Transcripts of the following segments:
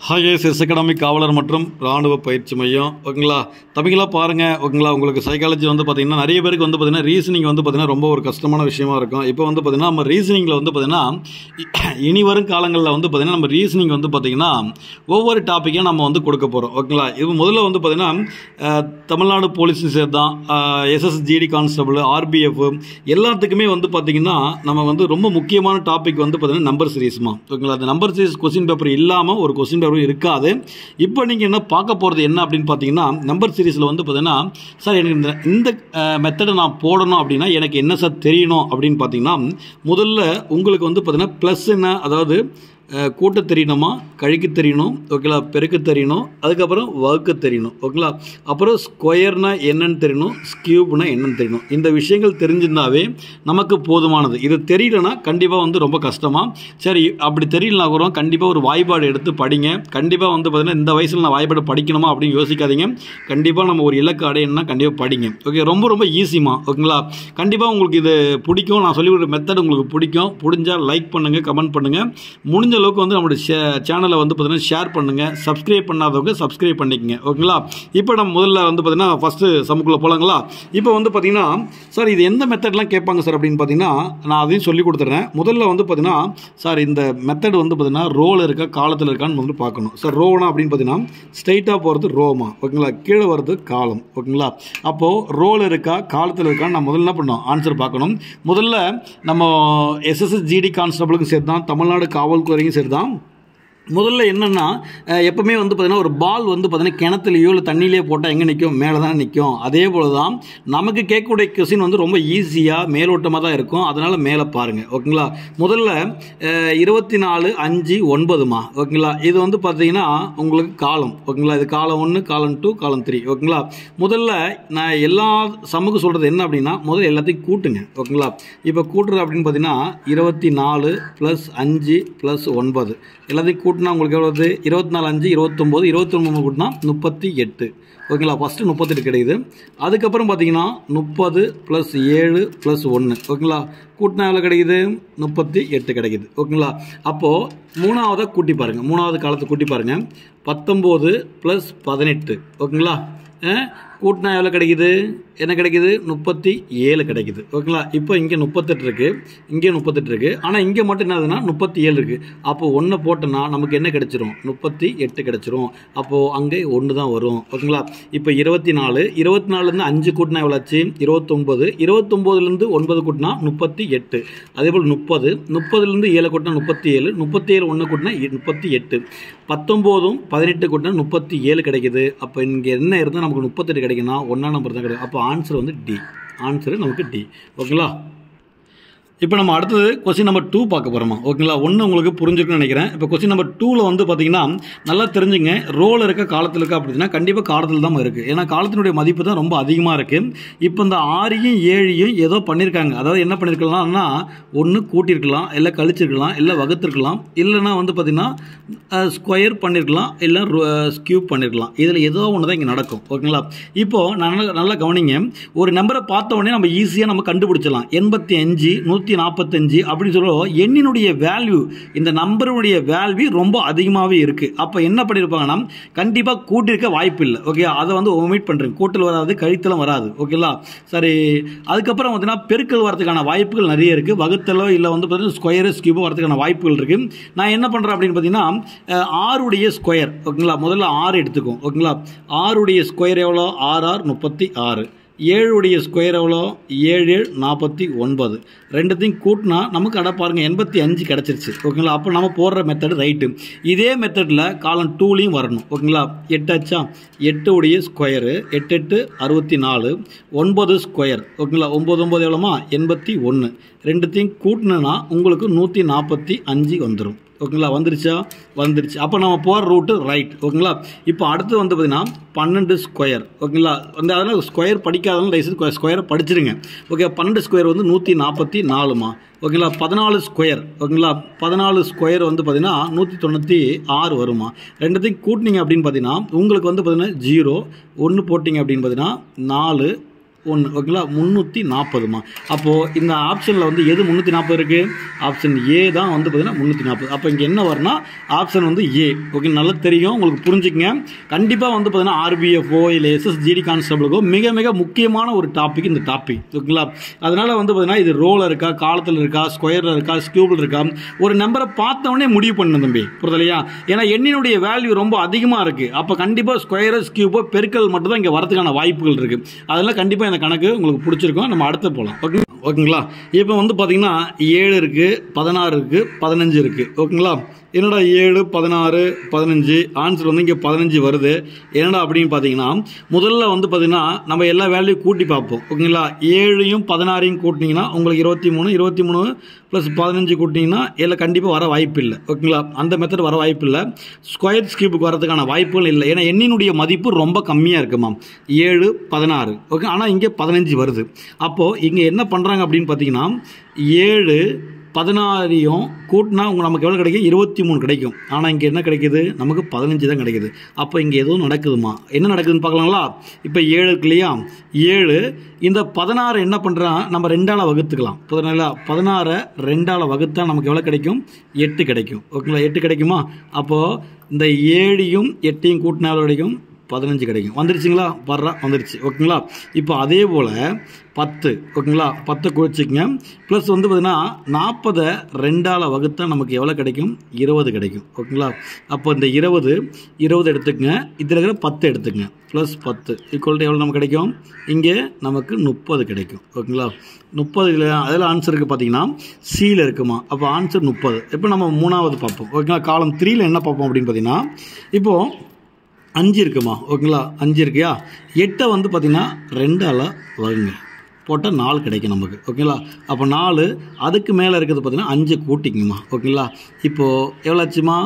ஹைஎஸ் S academy காவலர் மற்றும் ராணுவ பயிற்சி மையம் ஓகேங்களா தமிழாக பாருங்கள் ஓகேங்களா உங்களுக்கு சைக்காலஜி வந்து பார்த்திங்கன்னா நிறைய பேருக்கு வந்து பார்த்திங்கன்னா ரீசனிங் வந்து பார்த்திங்கன்னா ரொம்ப ஒரு கஷ்டமான விஷயமா இருக்கும் இப்போ வந்து பார்த்திங்கன்னா நம்ம ரீசனிங்கில் வந்து பார்த்திங்கன்னா இனி வரும் காலங்களில் வந்து பார்த்திங்கன்னா நம்ம ரீசனிங் வந்து பார்த்திங்கன்னா ஒவ்வொரு டாப்பிக்கையும் நம்ம வந்து கொடுக்க போகிறோம் ஓகேங்களா இது முதல்ல வந்து பார்த்திங்கன்னா தமிழ்நாடு போலீஸ் சேர்த்தான் எஸ்எஸ்ஜிடி கான்ஸ்டபிள் ஆர்பிஎஃப் எல்லாத்துக்குமே வந்து பார்த்திங்கன்னா நம்ம வந்து ரொம்ப முக்கியமான டாபிக் வந்து பார்த்திங்கன்னா நம்பர் சீரீஸ்மா ஓகேங்களா அந்த நம்பர் சீரீஸ் கொஸ்டின் பேப்பர் இல்லாமல் ஒரு கொஸ்டின் பேப்பர் இருக்காது. இப்போ நீங்கள் என்ன பார்க்க போகிறது என்ன அப்படின்னு பார்த்தீங்கன்னா நம்பர் சீரீஸில் வந்து பார்த்தீங்கன்னா சார் எனக்கு இந்த இந்த மெத்தடை நான் போடணும் அப்படின்னா எனக்கு என்ன சார் தெரியணும் அப்படின்னு பார்த்தீங்கன்னா முதல்ல உங்களுக்கு வந்து பார்த்தீங்கன்னா ப்ளஸ் என்ன அதாவது கூட்ட தெரியணுமா? கழிக்க தெரியணும் ஓகேங்களா பெருக்க தெரியணும் அதுக்கப்புறம் வகுக்க தெரியணும் ஓகேங்களா அப்புறம் ஸ்கொயர்னால் என்னன்னு தெரியணும் ஸ்கியூப்னா என்னன்னு தெரியணும். இந்த விஷயங்கள் தெரிஞ்சிருந்தாவே நமக்கு போதுமானது. இது தெரியலனா கண்டிப்பாக வந்து ரொம்ப கஷ்டமா? சரி அப்படி தெரியலனா கூட கண்டிப்பாக ஒரு வாய்ப்பாடு எடுத்து படிங்க. கண்டிப்பாக வந்து பார்த்தீங்கன்னா இந்த வயசில் நான் வாய்ப்பாடு படிக்கணுமா அப்படின்னு யோசிக்காதீங்க. கண்டிப்பாக நம்ம ஒரு இலக்கு அடையணும்னா கண்டிப்பாக படிங்க. ஓகே ரொம்ப ரொம்ப ஈஸிமா ஓகேங்களா? கண்டிப்பாக உங்களுக்கு இது பிடிக்கும். நான் சொல்லி கொடுக்குற மெத்தட் உங்களுக்கு பிடிக்கும். பிடிஞ்சால் லைக் பண்ணுங்கள் கமெண்ட் பண்ணுங்கள் முடிஞ்ச அளவுக்கு வந்து நம்மளுடைய சேனலை வந்து பார்த்தீங்கன்னா ஷேர் பண்ணுங்கள் சப்ஸ்கிரைப் பண்ணாதவங்க சப்ஸ்கிரைப் பண்ணிக்கங்க. ஓகேங்களா? இப்போ நம்ம முதல்ல வந்து பார்த்தீங்கன்னா ஃபஸ்ட்டு சமுக்குள்ளே போகலாங்களா இப்போ வந்து பார்த்தீங்கன்னா சார் இது எந்த மெத்தட்லாம் கேட்பாங்க சார் அப்படின்னு பார்த்தீங்கன்னா நான் அதையும் சொல்லி கொடுத்துட்றேன் முதல்ல வந்து பார்த்தீங்கன்னா சார் இந்த மெத்தட் வந்து பார்த்தீங்கன்னா ரோல் இருக்கா காலத்தில் இருக்கான்னு வந்து பார்க்கணும். சார் ரோனா அப்படின்னு பார்த்தீங்கன்னா ஸ்ட்ரைட்டாக போகிறது ரோமா ஓகேங்களா? கீழே வர்றது காலம். ஓகேங்களா? அப்போது ரோல் இருக்கா காலத்தில் இருக்கான்னு நான் முதல்ல என்ன பண்ணோம் ஆன்சர் பார்க்கணும். முதல்ல நம்ம எஸ்எஸ்எஸ் ஜிடி கான்ஸ்டபிளுக்கும் சேர்த்து தான் தமிழ்நாடு காவல்துறையும் சரி தான் முதல்ல என்னென்னா எப்பவுமே வந்து பார்த்தீங்கன்னா ஒரு பால் வந்து பார்த்தீங்கன்னா கிணத்துலையோ இல்லை தண்ணியிலே போட்டால் எங்கே நிற்கும் மேலே தான் நிற்கும் அதே போல் தான் நமக்கு கேட்கக்கூடிய கொஸ்டின் வந்து ரொம்ப ஈஸியாக மேலோட்டமாக தான் இருக்கும். அதனால் மேலே பாருங்கள் ஓகேங்களா? முதல்ல இருபத்தி நாலு அஞ்சு ஒன்பதுமா? ஓகேங்களா? இது வந்து பார்த்தீங்கன்னா உங்களுக்கு காலம். ஓகேங்களா? இது காலம் ஒன்று காலம் டூ காலம் த்ரீ ஓகேங்களா? முதல்ல நான் எல்லா சமூக சொல்கிறது என்ன அப்படின்னா முதல்ல எல்லாத்தையும் கூட்டுங்க. ஓகேங்களா? இப்போ கூட்டுறது அப்படின்னு பார்த்தீங்கன்னா இருபத்தி நாலு ப்ளஸ் அஞ்சு ப்ளஸ் ஒன்பது. எல்லாத்தையும் கூட்டினா உங்களுக்கு எவ்வளவு இருபத்தி நாலு அஞ்சு இருபத்தொம்போது இருபத்தொம்பது கூட்டினா முப்பத்தி எட்டு. ஓகேங்களா? ஃபஸ்ட்டு முப்பத்தெட்டு கிடைக்குது. அதுக்கப்புறம் பார்த்தீங்கன்னா முப்பது ப்ளஸ் ஏழு ப்ளஸ் ஒன்று ஓகேங்களா? கூட்டினா எவ்வளோ கிடைக்குது? முப்பத்தி எட்டு கிடைக்குது. ஓகேங்களா? அப்போது மூணாவதை கூட்டி பாருங்கள் மூணாவது காலத்தை கூட்டி பாருங்கள் பத்தொம்போது ப்ளஸ் பதினெட்டு. ஓகேங்களா? கூட்டினா எவ்வளோ கிடைக்குது? என்ன கிடைக்குது? முப்பத்தி ஏழு கிடைக்குது. ஓகேங்களா இப்போ இங்கே முப்பத்தெட்டு இருக்குது இங்கே முப்பத்தெட்டு இருக்குது ஆனால் இங்கே மட்டும் என்ன ஆகுதுன்னா முப்பத்தி ஏழு இருக்குது அப்போது ஒன்றை போட்டோன்னா நமக்கு என்ன கிடச்சிரும்? முப்பத்தி எட்டு கிடைச்சிரும். அப்போது அங்கே ஒன்று தான் வரும். ஓகேங்களா இப்போ இருபத்தி நாலு. இருபத்தி நாலுலேருந்து அஞ்சு கூட்டினா எவ்வளோ ஆச்சு? இருபத்தொம்போது இருபத்தொம்போதுலேருந்து ஒன்பது கூட்டினா முப்பத்தி எட்டு. அதே போல் முப்பது. முப்பதுலேருந்து ஏழு கூட்டினா முப்பத்தி ஏழு. முப்பத்தி ஏழு ஒன்று கூட்டினா முப்பத்தி எட்டு. பத்தொம்போதும் பதினெட்டு கூட்டினா முப்பத்தி ஏழு கிடைக்குது. அப்போ இங்கே என்ன இருந்தால் நமக்கு முப்பத்தெட்டு கிடைக்குன்னா ஒன்றாம் நம்பர் தான் கிடைக்கும். அப்போ ஆன்சர் வந்து டி ஆன்சர் நமக்கு டி ஓகேங்களா இப்போ நம்ம அடுத்தது கொஸ்டின் நம்பர் டூ பார்க்க போகிறோமா ஓகேங்களா? ஒன்று உங்களுக்கு புரிஞ்சிருக்குன்னு நினைக்கிறேன். இப்போ கொஸ்டின் நம்பர் டூவில் வந்து பார்த்தீங்கன்னா நல்லா தெரிஞ்சுங்க. ரோல் இருக்க காலத்தில் இருக்கா அப்படின்னா கண்டிப்பாக காலத்தில் தான் இருக்குது ஏன்னா காலத்தினுடைய மதிப்பு தான் ரொம்ப அதிகமாக இருக்குது இப்போ இந்த ஆறையும் ஏழையும் ஏதோ பண்ணியிருக்காங்க அதாவது என்ன பண்ணியிருக்கலாம்னா ஒன்று கூட்டியிருக்கலாம் இல்லை கழிச்சிருக்கலாம் இல்லை வகுத்திருக்கலாம். இல்லைன்னா வந்து பார்த்தீங்கன்னா ஸ்கொயர் பண்ணியிருக்கலாம் இல்லை ஸ்கியூப் பண்ணியிருக்கலாம் இதில் ஏதோ ஒன்று தான் இங்கே நடக்கும். ஓகேங்களா? இப்போது நல்லா நல்லா கவனிங்க. ஒரு நம்பரை பார்த்த உடனே நம்ம ஈஸியாக நம்ம கண்டுபிடிச்சலாம் எண்பத்தி அஞ்சு நூற்றி நூற்றி நாற்பத்தஞ்சு அப்படின்னு சொல்லுவோம் எண்ணினுடைய வேல்யூ இந்த நம்பருடைய வேல்யூ ரொம்ப அதிகமாகவே இருக்குது அப்போ என்ன பண்ணியிருப்பாங்கன்னா கண்டிப்பாக கூட்டிருக்க வாய்ப்பு இல்லை ஓகே அதை வந்து ஒமிட் பண்ணுறேன் கூட்டல் வராது கழித்தலும் வராது. ஓகேங்களா சரி. அதுக்கப்புறம் பார்த்தீங்கன்னா பெருக்கல் வரதுக்கான வாய்ப்புகள் நிறைய இருக்குது வகுத்தலோ இல்லை வந்து பார்த்தீங்கன்னா ஸ்கொயரு ஸ்கியூபோ வரதுக்கான வாய்ப்புகள் இருக்குது நான் என்ன பண்ணுறேன் அப்படின்னு பார்த்தீங்கன்னா ஆறுடைய ஸ்கொயர் ஓகேங்களா முதல்ல ஆறு எடுத்துக்கும் ஓகேங்களா ஆறுடைய ஸ்கொயர் எவ்வளோ? ஆறு ஆறு முப்பத்தி ஆறு. ஏழுடைய ஸ்கொயர் எவ்வளோ? ஏழு ஏழு நாற்பத்தி ஒன்பது. ரெண்டுத்தையும் கூட்டினா நமக்கு அட பாருங்கள் எண்பத்தி அஞ்சு கிடச்சிருச்சு. ஓகேங்களா? அப்போ நம்ம போடுற மெத்தடு ரைட்டு இதே மெத்தடில் காலம் டூலையும் வரணும். ஓகேங்களா? எட்டாச்சா எட்டு உடைய ஸ்கொயரு எட்டு எட்டு அறுபத்தி நாலு. ஒன்பது ஸ்கொயர் ஓகேங்களா? ஒம்பது ஒம்பது எவ்வளோமா? எண்பத்தி ஒன்று ரெண்டுத்தையும் கூட்டினா உங்களுக்கு நூற்றி நாற்பத்தி அஞ்சு வந்துடும் ஓகேங்களா? வந்துருச்சா? வந்துருச்சு. அப்போ நம்ம போகிற ரூட்டு ரைட் ஓகேங்களா? இப்போ அடுத்து வந்து பார்த்தீங்கன்னா பன்னெண்டு ஸ்கொயர் ஓகேங்களா? வந்து அதனால் ஸ்கொயர் படிக்காதவங்க தயவுசெய்து ஸ்கொயரை படிச்சிருங்க. ஓகே பன்னெண்டு ஸ்கொயர் வந்து நூற்றி நாற்பத்தி நாலுமா ஓகேங்களா? பதினாலு ஸ்கொயர் ஓகேங்களா? பதினாலு ஸ்கொயர் வந்து பார்த்திங்கன்னா நூற்றி தொண்ணூற்றி ஆறு வருமா? ரெண்டுத்தையும் கூட்டினீங்க அப்படின்னு பார்த்தீங்கன்னா உங்களுக்கு வந்து பார்த்திங்கன்னா ஜீரோ ஒன்று போட்டிங்க அப்படின்னு பார்த்தீங்கன்னா நாலு ஒன்று ஓகேங்களா? முந்நூற்றி நாற்பதுமா அப்போது இந்த ஆப்ஷனில் வந்து எது முந்நூற்றி நாற்பது இருக்குது ஆப்ஷன் ஏ தான் வந்து பார்த்தீங்கன்னா முந்நூற்றி நாற்பது அப்போ இங்கே என்ன வரும்னா ஆப்ஷன் வந்து ஏ ஓகே நல்லா தெரியும் உங்களுக்கு புரிஞ்சுக்கங்க. கண்டிப்பாக வந்து பார்த்திங்கன்னா ஆர்பிஎஃப்ஓ இல்லை எஸ்எஸ்ஜிடி கான்ஸ்டபிளுக்கோ மிக மிக முக்கியமான ஒரு டாபிக் இந்த டாபிக் ஓகேங்களா? அதனால் வந்து பார்த்திங்கன்னா இது ரோலில் இருக்கா காலத்தில் இருக்கா ஸ்கொயரில் இருக்கா ஸ்கியூபில் இருக்கா? ஒரு நம்பரை பார்த்தவொடனே முடிவு பண்ணணும் தம்பி. புரிதலையா? ஏன்னா எண்ணினுடைய வேல்யூ ரொம்ப அதிகமாக இருக்குது அப்போ கண்டிப்பாக ஸ்கொயரோ ஸ்கியூபோ பெருக்கல் மட்டும் தான் இங்கே வரதுக்கான வாய்ப்புகள் இருக்குது அதெல்லாம் கண்டிப்பாக இந்த கணக்கு உங்களுக்கு பிடிச்சிருக்கும். நம்ம அடுத்து போகலாம் ஓகே ஓகேங்களா? இப்போ வந்து பார்த்தீங்கன்னா ஏழு இருக்குது பதினாறு இருக்குது பதினஞ்சு இருக்குது ஓகேங்களா? என்னடா ஏழு பதினாறு பதினஞ்சு ஆன்சர் வந்து இங்கே பதினஞ்சு வருது. என்னடா அப்படின்னு பார்த்தீங்கன்னா முதல்ல வந்து பார்த்தீங்கன்னா நம்ம எல்லா வேல்யூ கூட்டி பார்ப்போம். ஓகேங்களா? ஏழையும் பதினாறையும் கூட்டினீங்கன்னா உங்களுக்கு இருபத்தி மூணு இருபத்தி மூணு ப்ளஸ் பதினஞ்சு கூட்டிங்கன்னா இல்லை கண்டிப்பாக வர வாய்ப்பு இல்லை ஓகேங்களா? அந்த மெத்தட் வர வாய்ப்பு இல்லை ஸ்கொயர் ஸ்கிரிப்புக்கு வரதுக்கான வாய்ப்புகள் இல்லை. ஏன்னா எண்ணினுடைய மதிப்பு ரொம்ப கம்மியாக இருக்குமா ஏழு பதினாறு. ஓகே ஆனால் இங்கே பதினஞ்சு வருது. அப்போது இங்கே என்ன பண்ணுறாங்க அப்படின்னு பார்த்தீங்கன்னா ஏழு பதினாறையும் கூட்டினா உங்கள் நமக்கு எவ்வளோ கிடைக்கும்? இருபத்தி மூணு கிடைக்கும். ஆனால் இங்கே என்ன கிடைக்குது? நமக்கு பதினஞ்சு தான் கிடைக்குது. அப்போ இங்கே எதுவும் நடக்குதுமா? என்ன நடக்குதுன்னு பார்க்கலாங்களா? இப்போ ஏழு இருக்கு இல்லையா? ஏழு. இந்த பதினாறு என்ன பண்ணுறான் நம்ம ரெண்டால் வகுத்துக்கலாம். பதினாலா பதினாறை ரெண்டால் வகுத்தா நமக்கு எவ்வளோ கிடைக்கும்? எட்டு கிடைக்கும். ஓகேங்களா? எட்டு கிடைக்குமா? அப்போது இந்த ஏழையும் எட்டையும் கூட்டினா கிடைக்கும்? பதினஞ்சு கிடைக்கும். வந்துருச்சுங்களா? வர்றா வந்துருச்சு. ஓகேங்களா? இப்போ அதே போல் பத்து ஓகேங்களா? பத்தை குறிச்சிக்கங்க. ப்ளஸ் வந்து பார்த்தீங்கன்னா நாற்பதை ரெண்டால் வகுத்தா நமக்கு எவ்வளோ கிடைக்கும்? இருபது கிடைக்கும். ஓகேங்களா? அப்போ இந்த இருபது இருபது எடுத்துக்கங்க. இதில் இருக்கிற பத்து எடுத்துக்கங்க. ப்ளஸ் பத்து ஈக்குவல் எவ்வளோ நமக்கு கிடைக்கும்? இங்கே நமக்கு முப்பது கிடைக்கும். ஓகேங்களா? முப்பது அதில் ஆன்சருக்கு பார்த்தீங்கன்னா சியில் இருக்குமா? அப்போ ஆன்சர் முப்பது. இப்போ நம்ம மூணாவது பார்ப்போம். ஓகேங்களா? காலம் த்ரீயில் என்ன பார்ப்போம் அப்படின்னு பார்த்தீங்கன்னா இப்போது அஞ்சு இருக்குமா? ஓகேங்களா? அஞ்சு இருக்கியா? எட்டை வந்து பார்த்திங்கன்னா ரெண்டால் வருங்க. போட்டால் நாலு கிடைக்கும் நமக்கு. ஓகேங்களா? அப்போ நாலு அதுக்கு மேலே இருக்கிறது பார்த்திங்கன்னா அஞ்சு கூட்டிக்குமா ஓகேங்களா? இப்போது எவ்வளோ ஆச்சுமா?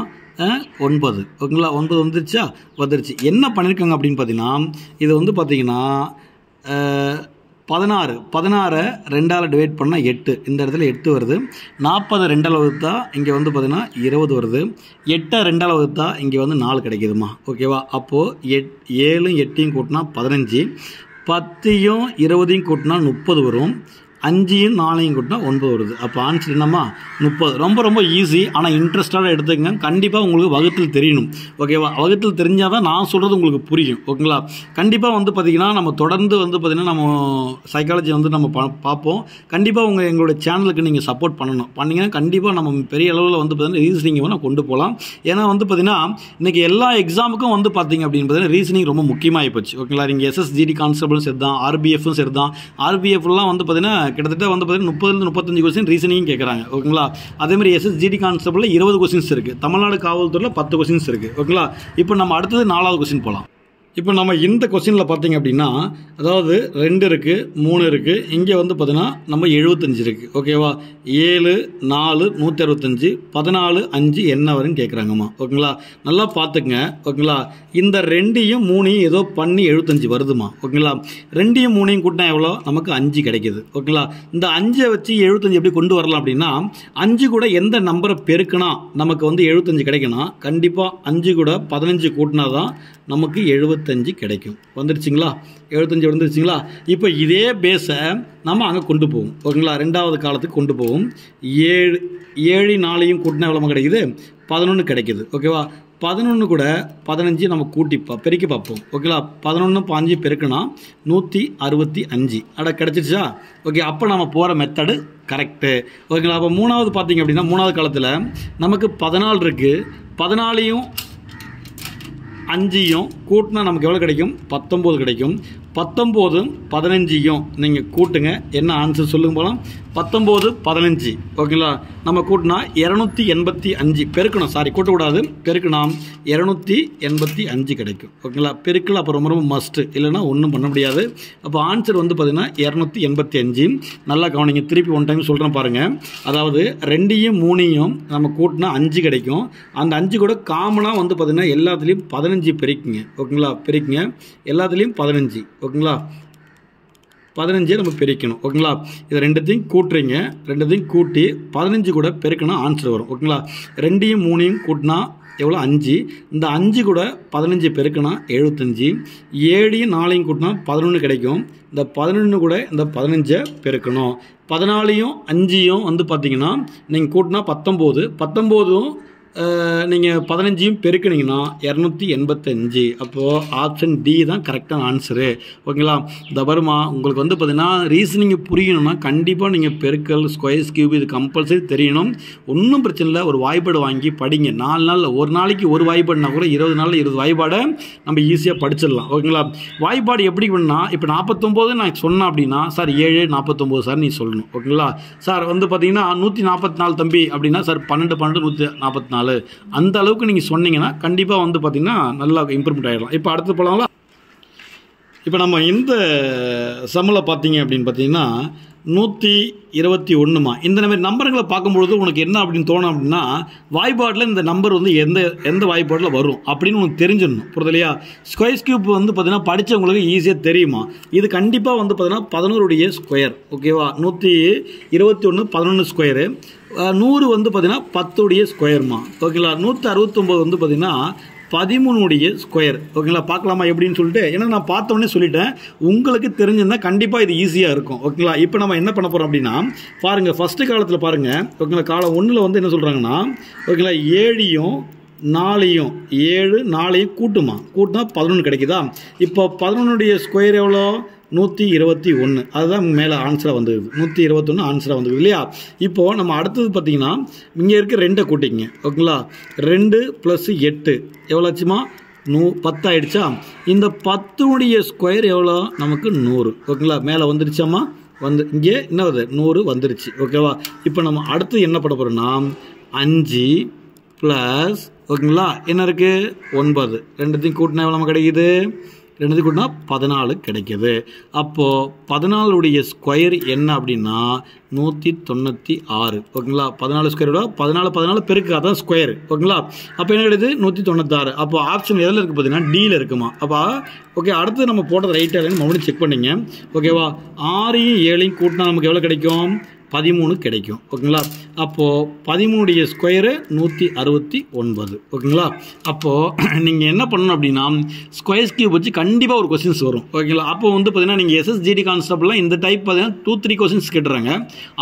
ஒன்பது. ஓகேங்களா? ஒன்பது வந்துருச்சா? வந்துருச்சு. என்ன பண்ணியிருக்காங்க அப்படின்னு பார்த்தீங்கன்னா இது வந்து பார்த்திங்கன்னா பதினாறு பதினாறை ரெண்டால் டிவைட் பண்ணால் எட்டு. இந்த இடத்துல எட்டு வருது. நாற்பது ரெண்டால் வகுத்தா இங்கே வந்து பார்த்திங்கன்னா இருபது வருது. எட்டை ரெண்டால் வகுத்தா இங்கே வந்து நாலு கிடைக்குதுமா. ஓகேவா அப்போது எட் ஏழும் எட்டையும் கூட்டினா பதினஞ்சு. பத்தையும் இருபதையும் கூட்டினா முப்பது வரும். அஞ்சையும் நாலையும் கூட்டினா ஒன்பது வருது. அப்போ ஆன்சர் என்னம்மா? முப்பது. ரொம்ப ரொம்ப ஈஸி ஆனால் இன்ட்ரெஸ்டாக எடுத்துக்கங்க. கண்டிப்பாக உங்களுக்கு வகுத்தில் தெரியணும். ஓகேவா வகுத்தில் தெரிஞ்சால் தான் நான் சொல்கிறது உங்களுக்கு புரியும். ஓகேங்களா கண்டிப்பாக வந்து பார்த்திங்கன்னா நம்ம தொடர்ந்து வந்து பார்த்திங்கன்னா நம்ம சைக்காலஜி வந்து நம்ம பார்ப்போம். கண்டிப்பாக உங்கள் எங்களுடைய சேனலுக்கு நீங்கள் சப்போர்ட் பண்ணணும். பண்ணிங்கன்னா கண்டிப்பாக நம்ம பெரிய அளவில் வந்து பார்த்திங்கன்னா ரீசனிங் வேணால் கொண்டு போகலாம் ஏன்னா வந்து பார்த்திங்கன்னா இன்றைக்கி எல்லா எக்ஸாமுக்கும் வந்து பார்த்தீங்க அப்படின்னு பார்த்தீங்கன்னா ரீசனிங் ரொம்ப முக்கியமாக போச்சு. ஓகேங்களா நீங்கள் எஸ்எஸ்ஜிடி கான்ஸ்டபிளும் சரி தான் ஆர்பிஎஃப்பும் சரி தான் ஆர்பிஎஃப்லாம் வந்து பார்த்திங்கன்னா கிட்டத்தட்ட வந்து பார்த்தீங்கன்னா முப்பதுலேருந்து முப்பத்தஞ்சு கொஸ்டின் ரீசனிங் கேட்குறாங்க ஓகேங்களா? அதேமாதிரி எஸ்எஸ்ஜிடி கான்ஸ்டபிளில் இருபது கொஸ்டின்ஸ் இருக்குது தமிழ்நாடு காவல்துறையில் பத்து கொஸ்டின்ஸ் இருக்குது ஓகேங்களா? இப்போ நம்ம அடுத்தது நாலாவது கொஸ்டின் போகலாம் இப்போ நம்ம இந்த கொஸ்டினில் பார்த்தீங்க அப்படின்னா அதாவது ரெண்டு இருக்குது மூணு இருக்குது இங்கே வந்து பார்த்தீங்கன்னா நம்ம எழுபத்தஞ்சு இருக்குது ஓகேவா ஏழு நாலு நூற்றி அறுபத்தஞ்சு பதினாலு அஞ்சு என்ன வரும்னு கேட்குறாங்கம்மா ஓகேங்களா நல்லா பார்த்துக்குங்க. ஓகேங்களா இந்த ரெண்டையும் மூணையும் ஏதோ பண்ணி எழுபத்தஞ்சு வருதுமா ஓகேங்களா ரெண்டையும் மூணையும் கூட்டினா எவ்வளோ? நமக்கு அஞ்சு கிடைக்கிது. ஓகேங்களா இந்த அஞ்சை வச்சு எழுபத்தஞ்சு எப்படி கொண்டு வரலாம் அப்படின்னா அஞ்சு கூட எந்த நம்பரை பெருக்கினா நமக்கு வந்து எழுபத்தஞ்சு கிடைக்கணும் கண்டிப்பாக அஞ்சு கூட பதினஞ்சு கூட்டினா தான் நமக்கு எழுபத்தஞ்சு கிடைக்கும். வந்துருச்சுங்களா? எழுபத்தஞ்சு வந்துருச்சுங்களா? இப்போ இதே பேஸை நம்ம அங்கே கொண்டு போவோம். ஓகேங்களா? ரெண்டாவது காலத்துக்கு கொண்டு போவோம். ஏழு ஏழு நாளையும் கூட்டினா எவ்வளோ கிடைக்குது? பதினொன்று கிடைக்குது. ஓகேவா? பதினொன்று கூட பதினஞ்சு நம்ம கூட்டி பா பெருக்கி பார்ப்போம். ஓகேங்களா? பதினொன்று பாஞ்சு பெருக்குனா நூற்றி அறுபத்தி அஞ்சு. அட கிடச்சிருச்சா? ஓகே அப்போ நம்ம போகிற மெத்தடு கரெக்டு ஓகேங்களா? அப்போ மூணாவது பார்த்தீங்க அப்படின்னா மூணாவது காலத்தில் நமக்கு பதினாலு இருக்குது பதினாலையும் அஞ்சையும் கூட்டினா நமக்கு எவ்வளோ கிடைக்கும்? பத்தொம்போது கிடைக்கும். பத்தொம்போதும் பதினஞ்சையும் நீங்கள் கூட்டுங்க. என்ன ஆன்சர் சொல்லுங்க போகலாம் பத்தொம்போது பதினஞ்சு. ஓகேங்களா? நம்ம கூட்டினா இரநூத்தி எண்பத்தி அஞ்சு. பெருக்கணும். சாரி கூட்டக்கூடாது. பெருக்கணும் இரநூத்தி எண்பத்தி அஞ்சு கிடைக்கும். ஓகேங்களா? பெருக்கல் அப்போ ரொம்ப ரொம்ப மஸ்ட்டு இல்லைன்னா ஒன்றும் பண்ண முடியாது. அப்போ ஆன்சர் வந்து பார்த்தீங்கன்னா இரநூத்தி எண்பத்தி அஞ்சு. நல்லா கவனிங்க. திருப்பி ஒன் டைம் சொல்கிறேன் பாருங்கள் அதாவது ரெண்டையும் மூணையும் நம்ம கூட்டினா அஞ்சு கிடைக்கும். அந்த அஞ்சு கூட காமனாக வந்து பார்த்தீங்கன்னா எல்லாத்துலேயும் பதினஞ்சு பெருக்குங்க. ஓகேங்களா? பெருக்குங்க. எல்லாத்துலேயும் பதினஞ்சு. ஓகேங்களா? பதினஞ்சே நம்ம பெருக்கணும். ஓகேங்களா? இது ரெண்டுத்தையும் கூட்டுறீங்க. ரெண்டுத்தையும் கூட்டி பதினஞ்சு கூட பெருக்கணும் ஆன்சர் வரும். ஓகேங்களா? ரெண்டையும் மூணையும் கூட்டினா எவ்வளோ அஞ்சு. இந்த அஞ்சு கூட பதினஞ்சு பெருக்குனா எழுபத்தஞ்சி ஏழையும் நாலையும் கூட்டினா பதினொன்று கிடைக்கும். இந்த பதினொன்று கூட இந்த பதினஞ்சை பெருக்கணும். பதினாலையும் அஞ்சையும் வந்து பார்த்திங்கன்னா நீங்கள் கூட்டினா பத்தொம்போது. பத்தொம்போதும் நீங்கள் பதினஞ்சையும் பெருக்கினீங்கன்னா இரநூத்தி எண்பத்தஞ்சு. அப்போது ஆப்ஷன் டி தான் கரெக்டான ஆன்சரு ஓகேங்களா இந்த வருமா உங்களுக்கு வந்து பார்த்தீங்கன்னா ரீசனிங் புரியணும்னா கண்டிப்பாக நீங்கள் பெருக்கல் ஸ்கொயர்ஸ் கியூப் இது கம்பல்சரி தெரியணும். ஒன்றும் பிரச்சனை இல்லை ஒரு வாய்ப்பாடு வாங்கி படிங்க. நாலு நாள் ஒரு நாளைக்கு ஒரு வாய்ப்பாடுனா கூட இருபது நாளில் இருபது வாய்ப்பாடை நம்ம ஈஸியாக படிச்சிடலாம். ஓகேங்களா வாய்ப்பாடு எப்படி பண்ணால் இப்போ நாற்பத்தொம்போது நான் சொன்னேன் அப்படின்னா சார் ஏழு நாற்பத்தொம்போது சார் நீ சொல்லணும். ஓகேங்களா சார் வந்து பார்த்தீங்கன்னா நூற்றி நாற்பத்தி நாலு தம்பி அப்படின்னா சார் பன்னெண்டு பன்னெண்டு நூற்றி நாற்பத்தி நாலு. அந்த அளவுக்கு நீங்கள் சொன்னீங்கன்னா கண்டிப்பாக வந்து பார்த்தீங்கன்னா நல்லா இம்ப்ரூவ்மெண்ட் ஆகிடலாம் இப்போ அடுத்து போகலாங்களா இப்போ நம்ம இந்த சம்மில் பார்த்தீங்க அப்படின்னு பார்த்தீங்கன்னா நூற்றி இருபத்தி ஒன்றுமா இந்த மாதிரி நம்பருங்களை பார்க்கும்பொழுது உனக்கு என்ன அப்படின்னு தோணும் அப்படின்னா வாய்ப்பாட்டில் இந்த நம்பர் வந்து எந்த எந்த வாய்ப்பாட்டில் வரும் அப்படின்னு உனக்கு தெரிஞ்சிடணும். புரிதலையா ஸ்கொயர் ஸ்கியூப் வந்து பார்த்தீங்கன்னா படித்தவங்களுக்கு ஈஸியாக தெரியுமா? இது கண்டிப்பாக வந்து பார்த்தீங்கன்னா பதினோருடைய ஸ்கொயர் ஓகேவா நூற்றி இருபத்தி ஒன்று பதினொன்று ஸ்கொயரு நூறு வந்து பார்த்தீங்கன்னா பத்துடைய ஸ்கொயர்மா. ஓகேங்களா? நூற்றி அறுபத்தொம்போது வந்து பார்த்தீங்கன்னா பதிமூணுடைய ஸ்கொயர். ஓகேங்களா? பார்க்கலாமா எப்படின்னு சொல்லிட்டு. ஏன்னா நான் பார்த்தோன்னே சொல்லிட்டேன். உங்களுக்கு தெரிஞ்சிருந்தால் கண்டிப்பாக இது ஈஸியாக இருக்கும். ஓகேங்களா? இப்போ நம்ம என்ன பண்ண போகிறோம் அப்படின்னா பாருங்கள் ஃபஸ்ட்டு காலத்தில் பாருங்கள் ஓகேங்களா? காலம் ஒன்றில் வந்து என்ன சொல்கிறாங்கன்னா ஓகேங்களா? ஏழையும் நாலையும் ஏழு நாலையும் கூட்டுமா? கூட்டினா பதினொன்று கிடைக்குதா? இப்போ பதினொன்னுடைய ஸ்கொயர் எவ்வளோ? நூற்றி இருபத்தி ஒன்று அதுதான் மேலே ஆன்சராக வந்துருது நூற்றி இருபத்தொன்று ஆன்சராக வந்துருது இல்லையா? இப்போது நம்ம அடுத்தது பார்த்தீங்கன்னா இங்கே இருக்க ரெண்டை கூட்டிங்க ஓகேங்களா? ரெண்டு ப்ளஸ் எட்டு. எவ்வளோ ஆச்சுமா? நூ பத்தாயிடுச்சா இந்த பத்துனுடைய ஸ்கொயர் எவ்வளோ? நமக்கு நூறு. ஓகேங்களா? மேலே வந்துருச்சாம்மா? வந்து இங்கே என்ன வருது? நூறு வந்துருச்சு. ஓகேவா? இப்போ நம்ம அடுத்து என்ன பண்ண போகிறோம்னா அஞ்சு ப்ளஸ் ஓகேங்களா? என்ன இருக்குது ஒன்பது. ரெண்டுத்தையும் கூட்டினா எவ்வளோ நமக்கு கிடைக்குது? ரெண்டு கூட்டினா பதினாலு கிடைக்கிது. அப்போது பதினாலுடைய ஸ்கொயர் என்ன அப்படின்னா நூற்றி தொண்ணூற்றி ஆறு. ஓகேங்களா? பதினாலு ஸ்கொயரோட பதினாலு பதினாலு பெருக்கு தான் ஸ்கொயர் ஓகேங்களா? அப்போ என்ன கிடையாது நூற்றி தொண்ணூத்தாறு அப்போ ஆப்ஷன் எதில் இருக்குது பார்த்தீங்கன்னா டியில் இருக்குமா? அப்போ ஓகே அடுத்து நம்ம போட்டது ரைட்டாக மறுபடியும் செக் பண்ணிங்க. ஓகேவா ஆறையும் ஏழையும் கூட்டினா நமக்கு எவ்வளோ கிடைக்கும்? பதிமூணு கிடைக்கும். ஓகேங்களா? அப்போது பதிமூணுடைய ஸ்கொயரு நூற்றி அறுபத்தி ஒன்பது. ஓகேங்களா? அப்போது நீங்கள் என்ன பண்ணணும் அப்படின்னா ஸ்கொயர் கியூப் வச்சு கண்டிப்பாக ஒரு கொஸ்டின்ஸ் வரும். ஓகேங்களா? அப்போ வந்து பார்த்தீங்கன்னா நீங்கள் எஸ்எஸ்ஜிடி கான்ஸ்டபிளாக இந்த டைப் பார்த்தீங்கன்னா டூ த்ரீ கொஸ்டின்ஸ் கேட்டுறாங்க.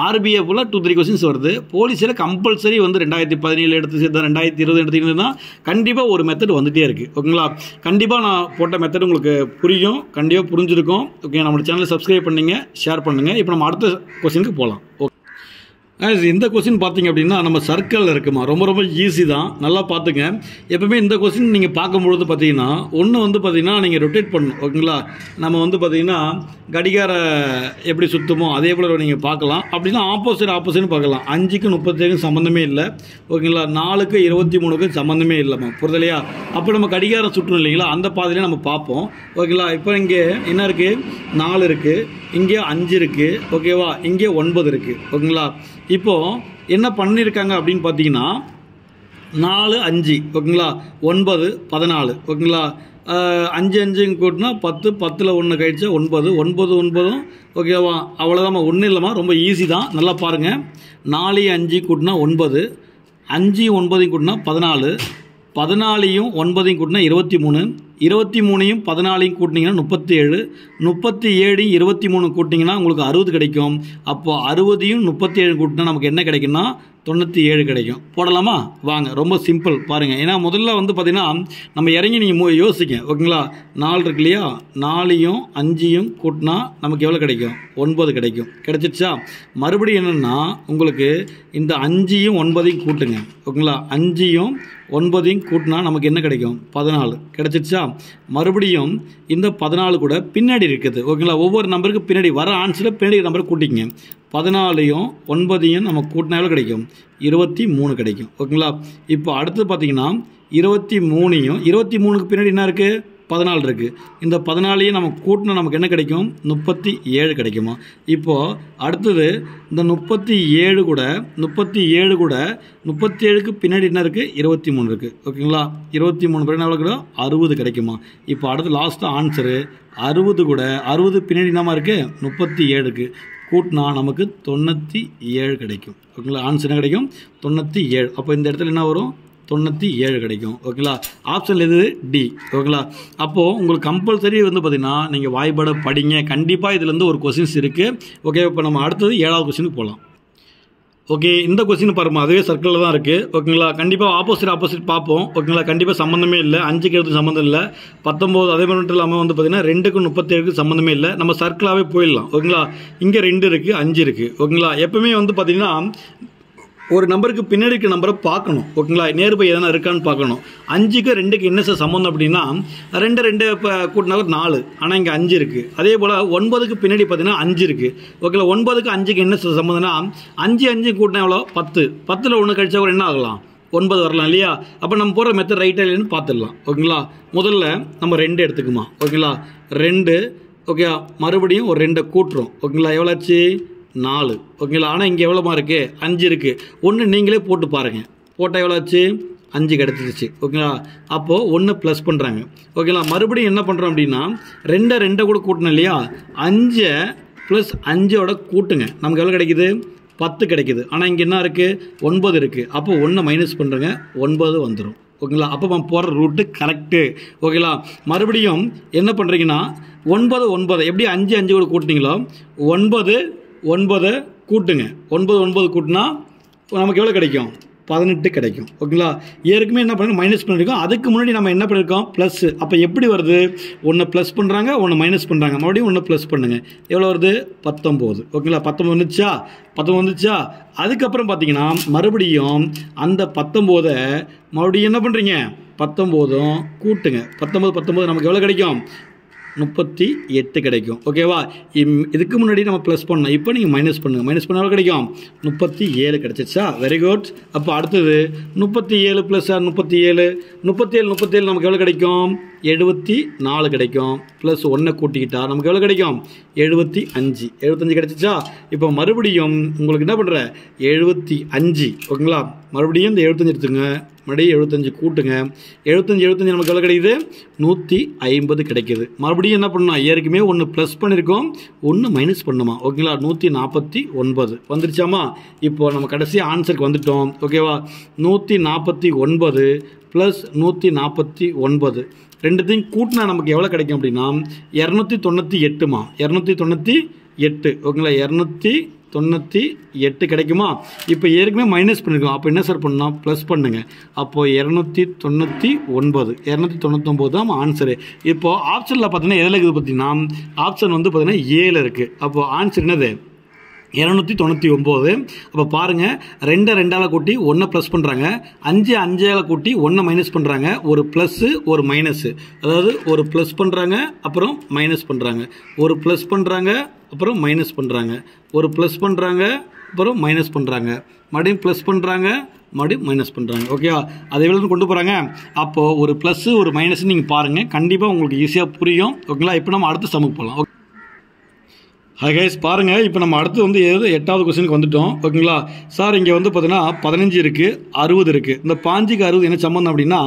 ஆர்பிஎஃப்ல டூ த்ரீ கொஸ்டின்ஸ் வருது. போலீஸில் கம்பல்சரி வந்து ரெண்டாயிரத்தி பதினேழு எடுத்து சேர்த்தா ரெண்டாயிரத்தி இருபது எடுத்துக்கிட்டு கண்டிப்பாக ஒரு மெத்தட் வந்துகிட்டே இருக்குது ஓகேங்களா? கண்டிப்பாக நான் போட்ட மெத்தட் உங்களுக்கு புரியும் கண்டிப்பாக புரிஞ்சிருக்கும். ஓகே நம்மளோட சேனலை சப்ஸ்கிரைப் பண்ணுங்கள் ஷேர் பண்ணுங்கள் இப்போ நம்ம அடுத்த கொஸ்டினுக்கு போகலாம் இந்த கொஸ்டின் பார்த்தீங்க அப்படின்னா நம்ம சர்க்கிளில் இருக்குமா? ரொம்ப ரொம்ப ஈஸி தான். நல்லா பார்த்துங்க. எப்பவுமே இந்த கொஸ்டின் நீங்கள் பார்க்கும்பொழுது பார்த்தீங்கன்னா ஒன்று வந்து பார்த்தீங்கன்னா நீங்கள் ரொட்டேட் பண்ணணும். ஓகேங்களா? நம்ம வந்து பார்த்தீங்கன்னா கடிகார எப்படி சுற்றுமோ அதே போல் நீங்கள் பார்க்கலாம். அப்படின்னா ஆப்போசிட் ஆப்போசிட்னு பார்க்கலாம். அஞ்சுக்கு முப்பத்தேழுக்கும் சம்மந்தமே இல்லை. ஓகேங்களா? நாலுக்கு இருபத்தி மூணுக்கு சம்மந்தமே இல்லைம்மா புரிதலையா அப்போ நம்ம கடிகாரம் சுற்றணும் இல்லைங்களா? அந்த பாதையிலே நம்ம பார்ப்போம். ஓகேங்களா? இப்போ இங்கே என்ன இருக்குது நாலு இருக்குது இங்கே அஞ்சு இருக்குது ஓகேவா? இங்கே ஒன்பது இருக்குது ஓகேங்களா? இப்போது என்ன பண்ணியிருக்காங்க அப்படின்னு பார்த்தீங்கன்னா நாலு அஞ்சு ஓகேங்களா? ஒன்பது பதினாலு ஓகேங்களா? அஞ்சு அஞ்சுங்க கூட்டினா பத்து பத்தில் ஒன்று கழிச்சா ஒன்பது ஒன்பது ஒன்பதும் ஓகேவா? அவ்வளோதாம்மா ஒன்றும் இல்லைம்மா ரொம்ப ஈஸி தான். நல்லா பாருங்கள் நாலு அஞ்சு கூட்டினா ஒன்பது அஞ்சு ஒன்பதையும் கூட்டினா பதினாலு பதினாலையும் ஒன்பதையும் கூட்டினா இருபத்தி மூணு இருபத்தி மூணையும் பதினாலையும் கூட்டினீங்கன்னா முப்பத்தி ஏழு முப்பத்தி ஏழையும் இருபத்தி மூணு கூட்டிங்கன்னா உங்களுக்கு அறுபது கிடைக்கும். அப்போ அறுபதையும் முப்பத்தி ஏழு கூட்டினா நமக்கு என்ன கிடைக்குன்னா தொண்ணூற்றி ஏழு கிடைக்கும். போடலாமா? வாங்க ரொம்ப சிம்பிள் பாருங்கள் ஏன்னா முதல்ல வந்து பார்த்திங்கன்னா நம்ம இறங்கி நீங்கள் யோசிங்க. ஓகேங்களா? நாலு இருக்கு இல்லையா? நாலையும் அஞ்சையும் கூட்டினா நமக்கு எவ்வளோ கிடைக்கும்? ஒன்பது கிடைக்கும். கிடைச்சிருச்சா? மறுபடியும் என்னென்னா உங்களுக்கு இந்த அஞ்சையும் ஒன்பதையும் கூட்டுங்க. ஓகேங்களா? அஞ்சையும் ஒன்பதையும் கூட்டினா நமக்கு என்ன கிடைக்கும்? பதினாலு. கிடைச்சிருச்சா? மறுபடியும் இந்த பதினாலு கூட பின்னாடி இருக்குது. ஓகேங்களா? ஒவ்வொரு நம்பருக்கு பின்னாடி வர ஆன்சரில் பின்னாடி நம்பரை கூட்டிங்க பதினாலையும் ஒன்பதையும் நம்ம கூட்டினா கிடைக்கும்? இருபத்தி மூணு கிடைக்கும். ஓகேங்களா? இப்போ அடுத்து பார்த்தீங்கன்னா இருபத்தி மூணையும் இருபத்தி மூணுக்கு பின்னாடி என்ன இருக்குது பதினாலு இருக்குது இந்த பதினாலையும் நம்ம கூட்டினா நமக்கு என்ன கிடைக்கும்? முப்பத்தி ஏழு கிடைக்குமா? இப்போது அடுத்தது இந்த முப்பத்தி ஏழு கூட முப்பத்தி ஏழு கூட முப்பத்தி ஏழுக்கு பின்னாடி என்ன இருக்குது இருபத்தி மூணு இருக்குது ஓகேங்களா? இருபத்தி மூணு பேர் எவ்வளோ கிடைக்கும் அறுபது கிடைக்குமா? இப்போ அடுத்து லாஸ்ட்டு ஆன்சரு அறுபது கூட அறுபது பின்னாடி என்னமா இருக்குது முப்பத்தி ஏழுக்கு கூட்டினா நமக்கு தொண்ணூற்றி ஏழு கிடைக்கும். ஓகேங்களா? ஆன்சர் என்ன கிடைக்கும்? தொண்ணூற்றி ஏழு. அப்போ இந்த இடத்துல என்ன வரும்? தொண்ணூற்றி ஏழு கிடைக்கும். ஓகேங்களா ஆப்ஷன் எது டி ஓகேங்களா அப்போது உங்களுக்கு கம்பல்சரி வந்து பார்த்தீங்கன்னா நீங்கள் வாய்ப்பாட படிங்க. கண்டிப்பாக இதுலேருந்து ஒரு கொஸ்டின்ஸ் இருக்குது ஓகே இப்போ நம்ம அடுத்தது ஏழாவது கொஸ்டினுக்கு போகலாம் ஓகே இந்த கொஸ்டின் பாருமா அதுவே சர்க்கிளில் தான் இருக்குது ஓகேங்களா கண்டிப்பாக ஆப்போசிட் ஆப்போசிட் பார்ப்போம். ஓகேங்களா கண்டிப்பாக சம்மந்தமே இல்லை. அஞ்சுக்கு எழுத்து சம்மந்தம் இல்லை. பத்தொம்போது அதே மாதிரி மட்டும் இல்லாமல் வந்து பார்த்தீங்கன்னா ரெண்டுக்கு முப்பத்தேழுக்கு சம்மந்தமே இல்லை. நம்ம சர்க்கிளாகவே போயிடலாம். ஓகேங்களா இங்கே ரெண்டு இருக்குது அஞ்சு இருக்குது ஓகேங்களா எப்பவுமே வந்து பார்த்தீங்கன்னா ஒரு நம்பருக்கு பின்னாடி இருக்க நம்பரை பார்க்கணும். ஓகேங்களா? நேர்பை எதனா இருக்கான்னு பார்க்கணும். அஞ்சுக்கு ரெண்டுக்கு என்ன சார் சம்மந்தம் அப்படின்னா ரெண்டு ரெண்டு இப்போ கூட்டினா ஒரு நாலு. ஆனால் இங்கே அஞ்சு இருக்குது அதே போல் ஒன்பதுக்கு பின்னாடி பார்த்தீங்கன்னா அஞ்சு இருக்குது ஓகேங்களா? ஒன்பதுக்கு அஞ்சுக்கு என்ன சார் சம்மந்தம்னா அஞ்சு அஞ்சு கூட்டினா எவ்வளோ? பத்து. பத்தில் ஒன்று கழிச்சா கூட என்ன ஆகலாம்? ஒன்பது வரலாம் இல்லையா? அப்போ நம்ம போகிற மெத்தட் ரைட்டாக இல்லைன்னு பார்த்துடலாம். ஓகேங்களா? முதல்ல நம்ம ரெண்டு எடுத்துக்குமா. ஓகேங்களா? ரெண்டு ஓகே மறுபடியும் ஒரு ரெண்டை கூட்டுறோம். ஓகேங்களா? எவ்வளோ ஆச்சு? நாலு. ஓகேங்களா? ஆனால் இங்கே எவ்வளோமா இருக்குது அஞ்சு இருக்குது ஒன்று நீங்களே போட்டு பாருங்கள் போட்டால் எவ்வளோ ஆச்சு? அஞ்சு கிடச்சிருச்சு. ஓகேங்களா? அப்போது ஒன்று ப்ளஸ் பண்ணுறாங்க ஓகேங்களா? மறுபடியும் என்ன பண்ணுறோம் அப்படின்னா ரெண்டை ரெண்டை கூட கூட்டணும் இல்லையா? அஞ்சை ப்ளஸ் அஞ்சோட கூட்டுங்க. நமக்கு எவ்வளோ கிடைக்குது? பத்து கிடைக்கிது. ஆனால் இங்கே என்ன இருக்குது ஒன்பது இருக்குது அப்போ ஒன்றை மைனஸ் பண்ணுறங்க ஒன்பது வந்துடும் ஓகேங்களா? அப்போ நம்ம போகிற ரூட்டு கரெக்டு ஓகேங்களா? மறுபடியும் என்ன பண்ணுறீங்கன்னா ஒன்பது ஒன்பது. எப்படி அஞ்சு அஞ்சு கூட கூட்டினீங்களோ ஒன்பது ஒன்பதை கூட்டுங்க. ஒன்பது ஒன்பது கூட்டினா நமக்கு எவ்வளோ கிடைக்கும்? பதினெட்டு கிடைக்கும். ஓகேங்களா? ஏற்கனவே என்ன பண்ணுங்க மைனஸ் பண்ணியிருக்கோம் அதுக்கு முன்னாடி நம்ம என்ன பண்ணியிருக்கோம் ப்ளஸ் அப்போ எப்படி வருது? ஒன்று ப்ளஸ் பண்ணுறாங்க ஒன்று மைனஸ் பண்ணுறாங்க மறுபடியும் ஒன்று ப்ளஸ் பண்ணுங்கள் எவ்வளோ வருது? பத்தொம்போது. ஓகேங்களா? பத்தொம்பது வந்துச்சா? பத்தொம்பது வந்துச்சா? அதுக்கப்புறம் பார்த்தீங்கன்னா மறுபடியும் அந்த பத்தொம்போதை மறுபடியும் என்ன பண்ணுறீங்க பத்தொம்போதும் கூட்டுங்க. பத்தொம்போது பத்தொம்போது நமக்கு எவ்வளோ கிடைக்கும்? முப்பத்தி எட்டு கிடைக்கும். ஓகேவா இம்- இதுக்கு முன்னாடி நம்ம ப்ளஸ் பண்ணோம். இப்போ நீங்கள் மைனஸ் பண்ணுங்கள் மைனஸ் பண்ண எவ்வளோ கிடைக்கும்? முப்பத்தி ஏழு கிடச்சிச்சா வெரி குட் அப்போ அடுத்தது முப்பத்தி ஏழு ப்ளஸ் முப்பத்தி ஏழு? முப்பத்தி ஏழு முப்பத்தி ஏழு நமக்கு எவ்வளோ கிடைக்கும்? எழுபத்தி நாலு கிடைக்கும். ப்ளஸ் ஒன்றை கூட்டிக்கிட்டா நமக்கு எவ்வளோ கிடைக்கும்? எழுபத்தி அஞ்சு. எழுபத்தஞ்சு கிடைச்சிச்சா? இப்போ மறுபடியும் உங்களுக்கு என்ன பண்ணுற எழுபத்தி அஞ்சு. ஓகேங்களா? மறுபடியும் இந்த எழுபத்தஞ்சு எடுத்துங்க மறுபடியும் எழுபத்தஞ்சு கூட்டுங்க. எழுபத்தஞ்சு எழுபத்தஞ்சு நமக்கு எவ்வளோ கிடைக்குது? நூற்றி ஐம்பது கிடைக்கிது. மறுபடியும் என்ன பண்ணணும்? ஏற்கனவே ஒன்று ப்ளஸ் பண்ணியிருக்கோம் ஒன்று மைனஸ் பண்ணுமா? ஓகேங்களா? நூற்றி நாற்பத்தி ஒன்பது. வந்துருச்சாமா? இப்போ நம்ம கடைசி ஆன்சருக்கு வந்துட்டோம். ஓகேவா? நூற்றி நாற்பத்தி ஒன்பது ப்ளஸ் நூற்றி நாற்பத்தி ஒன்பது. ரெண்டுத்தையும் கூட்டினா நமக்கு எவ்வளோ கிடைக்கும் அப்படின்னா இரநூத்தி தொண்ணூற்றி எட்டுமா? இரநூத்தி தொண்ணூற்றி எட்டு. ஓகேங்களா? இரநூத்தி தொண்ணூற்றி எட்டு கிடைக்குமா? இப்போ ஏற்கனவே மைனஸ் பண்ணிருக்கோம். அப்போ என்ன சார் பண்ணலாம் ப்ளஸ் பண்ணுங்கள் அப்போது இரநூத்தி தொண்ணூற்றி ஒன்பது. இரநூத்தி தொண்ணூற்றொம்பது தான் ஆன்சரு இப்போது ஆப்ஷனில் பார்த்தீங்கன்னா எதில் இருக்குது பார்த்தீங்கன்னா ஆப்ஷன் வந்து பார்த்தீங்கன்னா ஏழு இருக்குது அப்போது ஆன்சர் என்னது? இரநூத்தி தொண்ணூற்றி ஒம்பது. அப்போ பாருங்கள் ரெண்டை ரெண்டால் கூட்டி ஒன்றை ப்ளஸ் பண்ணுறாங்க அஞ்சு அஞ்சால் கூட்டி ஒன்றை மைனஸ் பண்ணுறாங்க ஒரு ப்ளஸ்ஸு ஒரு மைனஸு அதாவது ஒரு ப்ளஸ் பண்ணுறாங்க அப்புறம் மைனஸ் பண்ணுறாங்க ஒரு ப்ளஸ் பண்ணுறாங்க அப்புறம் மைனஸ் பண்ணுறாங்க ஒரு ப்ளஸ் பண்ணுறாங்க அப்புறம் மைனஸ் பண்ணுறாங்க மறுபடியும் ப்ளஸ் பண்ணுறாங்க மறுபடியும் மைனஸ் பண்ணுறாங்க ஓகேவா அதை எவ்வளோ கொண்டு போகிறாங்க அப்போது ஒரு ப்ளஸ்ஸு ஒரு மைனஸ்ன்னு நீங்கள் பாருங்கள் கண்டிப்பாக உங்களுக்கு ஈஸியாக புரியும். ஓகேங்களா இப்போ நம்ம அடுத்த சமுக்கு போகலாம் ஓகே ஹாய் கைஸ் பாருங்கள் இப்போ நம்ம அடுத்து வந்து எது எட்டாவது கொஸ்டினுக்கு வந்துட்டோம். ஓகேங்களா? சார் இங்கே வந்து பார்த்தீங்கன்னா பதினஞ்சு இருக்குது அறுபது இருக்குது இந்த பாஞ்சுக்கு அறுபது என்ன சம்பந்தம் அப்படின்னா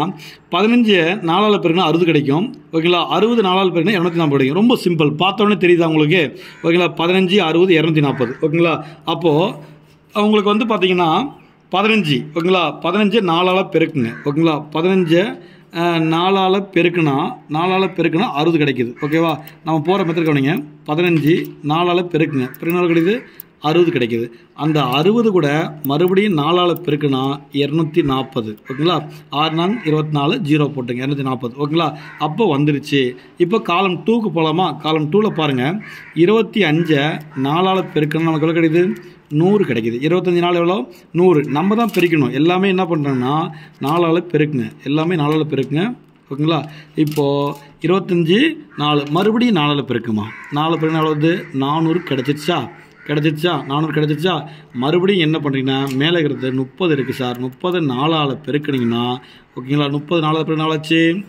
பதினஞ்சு நாலால் பிறகுனா அறுபது கிடைக்கும். ஓகேங்களா? அறுபது நாலால் பிறகுனா இரநூத்தி நாற்பது கிடைக்கும். ரொம்ப சிம்பிள் பார்த்தோன்னே தெரியுதா உங்களுக்கு? ஓகேங்களா? பதினஞ்சு அறுபது இரநூத்தி நாற்பது ஓகேங்களா? அப்போது உங்களுக்கு வந்து பார்த்தீங்கன்னா பதினஞ்சு. ஓகேங்களா? பதினஞ்சு நாலால் பெருக்குங்க. ஓகேங்களா? பதினஞ்சு நாலால் பெருக்குனா நாலால் பெருக்குனா அறுபது கிடைக்குது. ஓகேவா நம்ம போகிற மெத்தட் கவனிங்க. பதினஞ்சு நாலால் பெருக்குங்க. பெருக்கினால் கிடைக்குது? அறுபது கிடைக்கிது. அந்த அறுபது கூட மறுபடியும் நாலால் பெருக்குனா இரநூத்தி நாற்பது ஓகேங்களா? ஆறு நாள் இருபத்தி நாலு ஜீரோ போட்டுங்க. இரநூத்தி நாற்பது ஓகேங்களா? அப்போ வந்துருச்சு. இப்போ காலம் டூக்கு போகலாமா காலம் டூவில் பாருங்கள் இருபத்தி அஞ்சை நாலால் பெருக்குனா நமக்கு எவ்வளோ கிடைக்குது? நூறு கிடைக்கிது. இருபத்தஞ்சி நாள் எவ்வளோ நூறு. நம்ம தான் பெருக்கணும். எல்லாமே என்ன பண்ணுறோன்னா நாலால் பெருக்குங்க. எல்லாமே நாலால் பெருக்குங்க. ஓகேங்களா? இப்போது இருபத்தஞ்சி நாலு. மறுபடியும் நாலால் பெருக்குமா? நாலு பெருக்கு எவ்வளோ வந்து நானூறு கிடச்சிருச்சா? கிடச்சிருச்சா? நானூறு கிடச்சிருச்சா? மறுபடியும் என்ன பண்ணுறீங்கன்னா மேலே இருக்கிறது முப்பது இருக்குது சார். முப்பது நாலால் பெருக்கினீங்கன்னா ஓகேங்களா? முப்பது நாலால் பெருக்கு நாளாச்சு?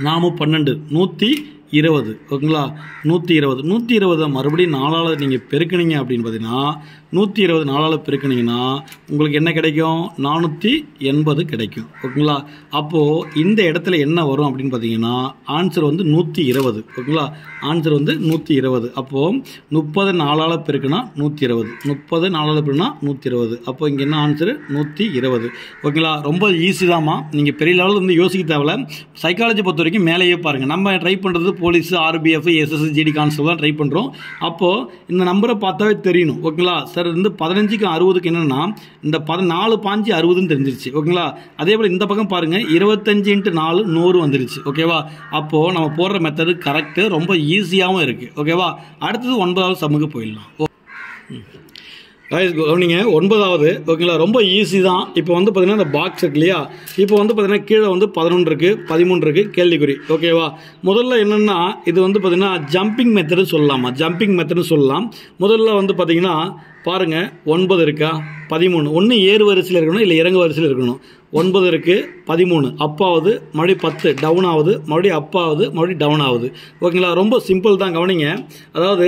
நாமும் பன்னெண்டு. நூற்றி இருபது. ஓகேங்களா? நூற்றி இருபது. நூற்றி இருபதை மறுபடியும் நாலாவது நீங்கள் பெருக்குனீங்க அப்படின்னு பார்த்தீங்கன்னா நூற்றி இருபது நாளால் பெருக்குனீங்கன்னா உங்களுக்கு என்ன கிடைக்கும்? நானூற்றி எண்பது கிடைக்கும். ஓகேங்களா? அப்போது இந்த இடத்துல என்ன வரும் அப்படின்னு பார்த்தீங்கன்னா ஆன்சர் வந்து நூற்றி இருபது. ஓகேங்களா? ஆன்சர் வந்து நூற்றி இருபது. அப்போது முப்பது நாலால் பெருக்குனா நூற்றி இருபது. முப்பது நாலால் பெருக்குனா நூற்றி இருபது. அப்போது இங்கே என்ன ஆன்சரு நூற்றி இருபது. ஓகேங்களா? ரொம்ப ஈஸி தாம்மா. நீங்கள் பெரிய லெவலில் வந்து யோசிக்க தேவையில்ல. சைக்காலஜி பொறுத்த வரைக்கும் மேலேயே பாருங்கள் நம்ம ட்ரை பண்ணுறது போலீஸ் ஆர்பிஎஃப் எஸ்எஸ்ஜிடி கான்ஸ்டபிள் தான் ட்ரை பண்ணுறோம் அப்போது இந்த நம்பரை பார்த்தாவே தெரியணும். ஓகேங்களா? சார் வந்து பதினஞ்சுக்கு அறுபதுக்கு என்னென்னா இந்த பதினாலு பாஞ்சு அறுபதுன்னு தெரிஞ்சிருச்சு. ஓகேங்களா? அதே போல் இந்த பக்கம் பாருங்கள் இருபத்தஞ்சு இன்ட்டு நாலு நூறு வந்துருச்சு. ஓகேவா? அப்போது நம்ம போடுற மெத்தடு கரெக்டு ரொம்ப ஈஸியாகவும் இருக்குது ஓகேவா? அடுத்தது ஒன்பதாவது சமூக போயிடலாம். ஓ ம். கவனிங்க. ஒன்பதாவது ஓகேங்களா ரொம்ப ஈஸி தான். இப்போ வந்து பார்த்தீங்கன்னா இந்த பாக்ஸ் இருக்கு இல்லையா? இப்போ வந்து பார்த்தீங்கன்னா கீழே வந்து பதினொன்று இருக்குது பதிமூணு இருக்குது கேள்விக்குறி. ஓகேவா முதல்ல என்னென்னா இது வந்து பார்த்தீங்கன்னா ஜம்பிங் மெத்தடு சொல்லலாமா? ஜம்பிங் மெத்தடு சொல்லலாம். முதல்ல வந்து பார்த்தீங்கன்னா பாருங்கள் ஒன்பது இருக்கா? பதிமூணு. ஒன்று ஏறு வரிசையில் இருக்கணும் இல்லை இறங்கு வரிசையில் இருக்கணும்? ஒன்பது இருக்குது பதிமூணு. அப்பாவது மறுபடியும் பத்து டவுன் ஆகுது மறுபடியும் அப்பாவது மறுபடியும் டவுன் ஆகுது ஓகேங்களா? ரொம்ப சிம்பிள் தான் கவனிங்க. அதாவது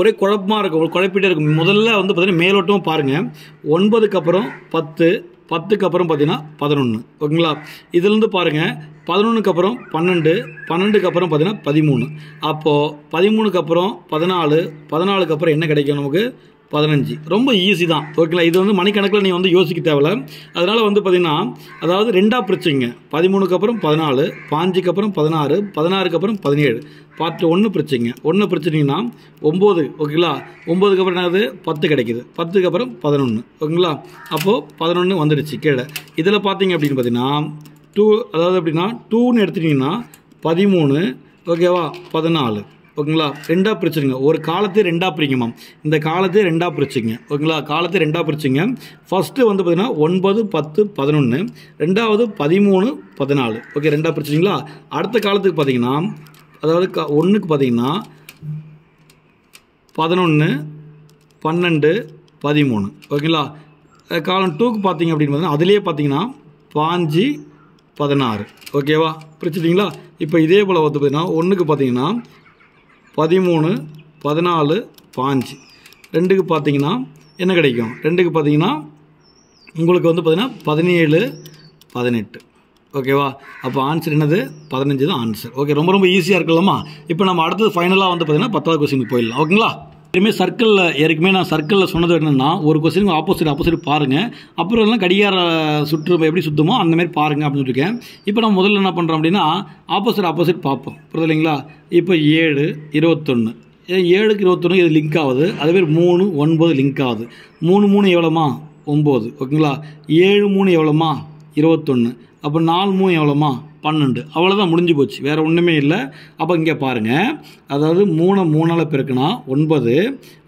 ஒரே குழப்பமாக இருக்கும் ஒரு குழப்பிட்டே இருக்கும் முதல்ல வந்து பார்த்தீங்கன்னா மேலோட்டமாக பாருங்கள் ஒன்பதுக்கு அப்புறம் பத்து பத்துக்கு அப்புறம் பார்த்தீங்கன்னா பதினொன்று ஓகேங்களா? இதுலேருந்து பாருங்கள் பதினொன்றுக்கு அப்புறம் பன்னெண்டு பன்னெண்டுக்கு அப்புறம் பார்த்தீங்கன்னா பதிமூணு. அப்போது பதிமூணுக்கு அப்புறம் பதினாலு பதினாலுக்கு அப்புறம் என்ன கிடைக்கும் நமக்கு? பதினஞ்சு. ரொம்ப ஈஸி தான். ஓகேங்களா? இது வந்து மணிக்கணக்கில் நீங்கள் வந்து யோசிக்க தேவையில்ல. அதனால் வந்து பார்த்தீங்கன்னா அதாவது ரெண்டாக பிரச்சனைங்க பதிமூணுக்கு அப்புறம் பதினாலு பாஞ்சுக்கு அப்புறம் பதினாறு பதினாறுக்கு அப்புறம் பதினேழு. பார்த்து ஒன்று பிரச்சனைங்க ஒன்று பிரச்சனைங்கன்னா ஒம்பது ஓகேங்களா? ஒம்பதுக்கு அப்புறம் என்னது? பத்து கிடைக்கிது. பத்துக்கு அப்புறம் பதினொன்று ஓகேங்களா? அப்போது பதினொன்று வந்துடுச்சு. கீழே. இதில் பார்த்தீங்க அப்படின்னு பார்த்தீங்கன்னா டூ அதாவது எப்படின்னா டூன்னு எடுத்துட்டிங்கன்னா பதிமூணு ஓகேவா? பதினாலு. ஓகேங்களா? ரெண்டாக பிரிச்சுருங்க. ஒரு காலத்தை ரெண்டாக பிரிங்கம்மா இந்த காலத்தை ரெண்டாக பிரிச்சுங்க ஓகேங்களா? காலத்தை ரெண்டாக பிரிச்சுங்க ஃபஸ்ட்டு வந்து பார்த்திங்கன்னா ஒன்பது பத்து பதினொன்று ரெண்டாவது பதிமூணு பதினாலு. ஓகே ரெண்டாக பிரிச்சுங்களா அடுத்த காலத்துக்கு பார்த்தீங்கன்னா அதாவது க ஒன்றுக்கு பார்த்தீங்கன்னா பதினொன்று பன்னெண்டு பதிமூணு. ஓகேங்களா? காலம் டூக்கு பார்த்தீங்க அப்படின்னு பார்த்தீங்கன்னா அதுலேயே பார்த்தீங்கன்னா பாஞ்சு பதினாறு. ஓகேவா? பிரிச்சுட்டிங்களா? இப்போ இதே போல் வந்து பார்த்தீங்கன்னா ஒன்றுக்கு பார்த்தீங்கன்னா பதிமூணு பதினாலு பாஞ்சு. ரெண்டுக்கு பார்த்தீங்கன்னா என்ன கிடைக்கும்? ரெண்டுக்கு பார்த்தீங்கன்னா உங்களுக்கு வந்து பார்த்திங்கன்னா பதினேழு பதினெட்டு. ஓகேவா? அப்போ ஆன்சர் என்னது? பதினஞ்சு தான் ஆன்சர் ஓகே ரொம்ப ரொம்ப ஈஸியாக இருக்கலாமா? இப்போ நம்ம அடுத்தது ஃபைனலாக வந்து பார்த்தீங்கன்னா பத்தாவது கொஸ்டினுக்கு போயிடலாம். ஓகேங்களா? இனிமேல் சர்க்கிளில் ஏற்கனவே நான் சர்க்கிளில் சொன்னது என்னென்னா ஒரு கொஸ்டின் ஆப்போசிட் ஆப்போசிட் பாருங்கள் அப்புறம் எல்லாம் கடிகார சுற்று எப்படி சுத்தமோ அந்த மாதிரி பாருங்கள் அப்படின்னு சொல்லியிருக்கேன் இப்போ நம்ம முதல்ல என்ன பண்ணுறோம் அப்படின்னா ஆப்போசிட் ஆப்போசிட் பார்ப்போம். புரியுது இல்லைங்களா இப்போ ஏழு இருபத்தொன்று ஏழுக்கு இருபத்தொன்று இது லிங்க் ஆகுது. அதே மூணு ஒன்பது லிங்க் ஆகுது. மூணு மூணு எவ்வளோமா? ஒம்பது. ஓகேங்களா? ஏழு மூணு எவ்வளோமா? இருபத்தொன்று அப்போ நாலு மூணு எவ்வளோமா? பன்னெண்டு. அவ்வளோதான் முடிஞ்சு போச்சு. வேறு ஒன்றுமே இல்லை. அப்போ இங்கே பாருங்கள் அதாவது மூணை மூணால் பெருக்குனா ஒன்பது.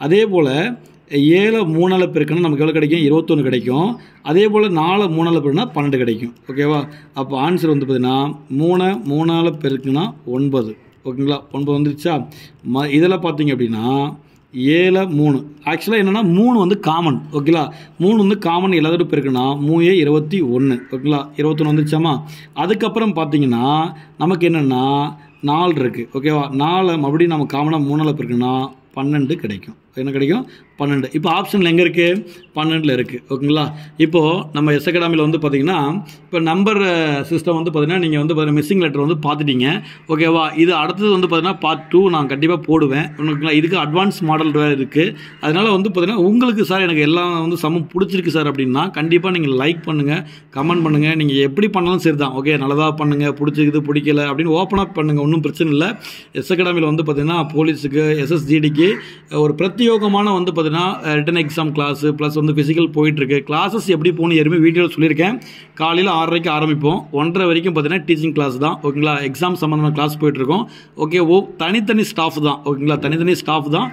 அதே போல் ஏழை மூணால் பெருக்குனா நமக்கு எவ்வளோ கிடைக்கும்? இருபத்தொன்று கிடைக்கும். அதே போல் நாலு மூணால் பெருக்குனா பன்னெண்டு கிடைக்கும். ஓகேவா அப்போ ஆன்சர் வந்து பார்த்தீங்கன்னா மூணை மூணால் பெருக்குனா ஒன்பது. ஓகேங்களா ஒன்பது வந்துருச்சா? ம இதில் பார்த்தீங்க அப்படின்னா ஏழு மூணு. ஆக்சுவலாக என்னென்னா மூணு வந்து காமன் ஓகேங்களா மூணு வந்து காமன் எல்லாத்தோட இருக்குன்னா மூணு இருபத்தி ஒன்று ஓகேங்களா இருபத்தொன்று வந்துச்சாமா அதுக்கப்புறம் பார்த்தீங்கன்னா நமக்கு என்னென்னா நாலு இருக்குது ஓகேவா நாலு மறுபடியும் நம்ம காமனாக மூணில் பிறகுனா பன்னெண்டு கிடைக்கும். என்ன கிடைக்கும்? பன்னெண்டு. இப்போ ஆப்ஷனில் எங்கே இருக்குது பன்னெண்டில் இருக்குது ஓகேங்களா? இப்போது நம்ம எஸ் அகாடமியில் வந்து பார்த்தீங்கன்னா இப்போ நம்பர் சிஸ்டம் வந்து பார்த்தீங்கன்னா நீங்கள் வந்து பார்த்தீங்கன்னா மிஸ்ஸிங் லெட்டர் வந்து பார்த்துட்டீங்க. ஓகேவா இது அடுத்தது வந்து பார்த்தீங்கன்னா பார்ட் டூ நான் கண்டிப்பாக போடுவேன். ஓகேங்களா இதுக்கு அட்வான்ஸ் மாடல் வேறு இருக்குது அதனால் வந்து பார்த்தீங்கன்னா உங்களுக்கு சார் எனக்கு எல்லாம் வந்து சமம் பிடிச்சிருக்கு சார் அப்படின்னா கண்டிப்பாக நீங்கள் லைக் பண்ணுங்கள் கமெண்ட் பண்ணுங்கள் நீங்கள் எப்படி பண்ணாலும் சரி தான் ஓகே நல்லதாக பண்ணுங்கள் பிடிச்சிருக்குது பிடிக்கல அப்படின்னு ஓப்பன் அப் பண்ணுங்கள் ஒன்றும் பிரச்சனை இல்லை. எஸ் அகாடமியில் வந்து பார்த்தீங்கன்னா போலீஸுக்கு எஸ்எஸ்ஜிடிக்கு ஒரு உத்தியோகமான வந்து பார்த்தீங்கன்னா ரிட்டன் எக்ஸாம் கிளாஸு ப்ளஸ் வந்து ஃபிசிக்கல் போயிட்டுருக்கு. கிளாஸஸ் எப்படி போகணும் ஏற்கனவே வீடியோவில் சொல்லியிருக்கேன். காலையில் ஆறரைக்கு ஆரம்பிப்போம். ஒன்றரை வரைக்கும் பார்த்தீங்கன்னா டீச்சிங் கிளாஸ் தான். ஓகேங்களா? எக்ஸாம் சம்மந்தமான கிளாஸ் போயிட்டுருக்கோம். ஓகே ஓ தனித்தனி ஸ்டாஃப் தான். ஓகேங்களா? தனித்தனி ஸ்டாஃப் தான்.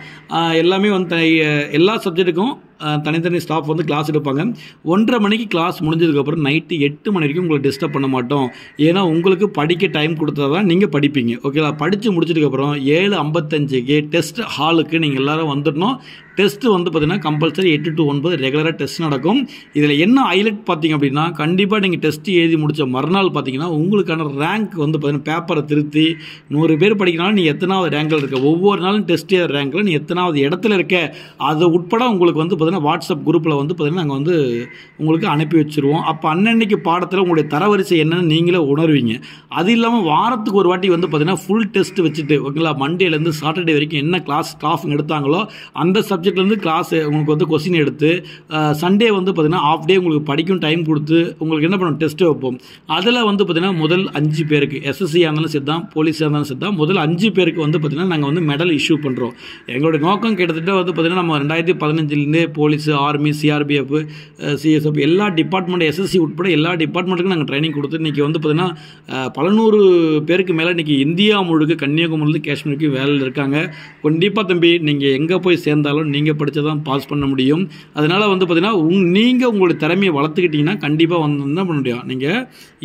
எல்லாமே வந்து த- எல்லா சப்ஜெக்ட்டுக்கும் தனித்தனி ஸ்டாஃப் வந்து கிளாஸ் எடுப்பாங்க. ஒன்றரை மணிக்கு கிளாஸ் முடிஞ்சதுக்கப்புறம் நைட்டு எட்டு மணி வரைக்கும் உங்களை டிஸ்டர்ப் பண்ண மாட்டோம். ஏன்னா உங்களுக்கு படிக்க டைம் கொடுத்தா தான் நீங்கள் படிப்பீங்க ஓகேவா படித்து முடிச்சதுக்கப்புறம் ஏழு ஐம்பத்தஞ்சுக்கு டெஸ்ட் ஹாலுக்கு நீங்கள் எல்லாரும் வந்துடணும். டெஸ்ட்டு வந்து பார்த்தீங்கன்னா கம்பல்சரி எட்டு டு ஒன்பது ரெகுலராக டெஸ்ட் நடக்கும். இதில் என்ன ஹைலைட் பார்த்தீங்க அப்படின்னா கண்டிப்பாக நீங்கள் டெஸ்ட்டு எழுதி முடித்த மறுநாள் பார்த்தீங்கன்னா உங்களுக்கான ரேங்க் வந்து பார்த்தீங்கன்னா பேப்பரை திருத்தி நூறு பேர் படிக்கிறனால நீ எத்தனாவது ரேங்கில் இருக்க ஒவ்வொரு நாளும் டெஸ்ட் ரேங்கில் நீ எத்தனாவது இடத்துல இருக்க அது உட்பட உங்களுக்கு வந்து பார்த்தீங்கன்னா வாட்ஸ்அப் குரூப்பில் வந்து பார்த்தீங்கன்னா நாங்கள் வந்து உங்களுக்கு அனுப்பி வச்சுருவோம். அப்போ அன்னன்னைக்கு பாடத்தில் உங்களுடைய தரவரிசை என்னென்னு நீங்களே உணர்வீங்க. அது இல்லாமல் வாரத்துக்கு ஒரு வாட்டி வந்து பார்த்தீங்கன்னா ஃபுல் டெஸ்ட் வச்சுட்டு ஓகேங்களா மண்டேலேருந்து சாட்டர்டே வரைக்கும் என்ன கிளாஸ் ஸ்டாஃப் எடுத்தாங்களோ அந்த சப்ஜெக்ட் சப்ஜெக்ட்லேருந்து கிளாஸ் உங்களுக்கு வந்து கொஸ்டின் எடுத்து சண்டே வந்து பார்த்தீங்கன்னா ஆஃப் டே உங்களுக்கு படிக்கும் டைம் கொடுத்து உங்களுக்கு என்ன பண்ணுவோம் டெஸ்ட்டு வைப்போம். அதில் வந்து பார்த்தீங்கன்னா முதல் அஞ்சு பேருக்கு எஸ்எஸ்சியாக இருந்தாலும் சரி தான் போலீஸாக இருந்தாலும் சரி தான் முதல் அஞ்சு பேருக்கு வந்து பார்த்தீங்கன்னா நாங்கள் வந்து மெடல் இஷ்யூ பண்ணுறோம் எங்களுடைய நோக்கம் கிட்டத்தட்ட வந்து பார்த்தீங்கன்னா நம்ம ரெண்டாயிரத்தி பதினஞ்சுலேருந்தே போலீஸ் ஆர்மி சிஆர்பிஎஃப் சிஎஸ்எஃப் எல்லா டிபார்ட்மெண்ட் எஸ்எஸ்சி உட்பட எல்லா டிபார்ட்மெண்ட்டுக்கும் நாங்கள் ட்ரைனிங் கொடுத்து இன்றைக்கி வந்து பார்த்தீங்கன்னா பலநூறு பல நூறு பேருக்கு மேலே இன்றைக்கி இந்தியா முழுக்க கன்னியாகுமரிலேருந்து காஷ்மீருக்கு வேலையில் இருக்காங்க. கண்டிப்பாக தம்பி நீங்கள் எங்கே போய் சேர்ந்தாலும் நீங்கள் படித்து தான் பாஸ் பண்ண முடியும். அதனால் வந்து பார்த்தீங்கன்னா உங் நீங்கள் உங்களுடைய திறமையை வளர்த்துக்கிட்டிங்கன்னா கண்டிப்பாக வந்து என்ன பண்ண முடியும். நீங்கள்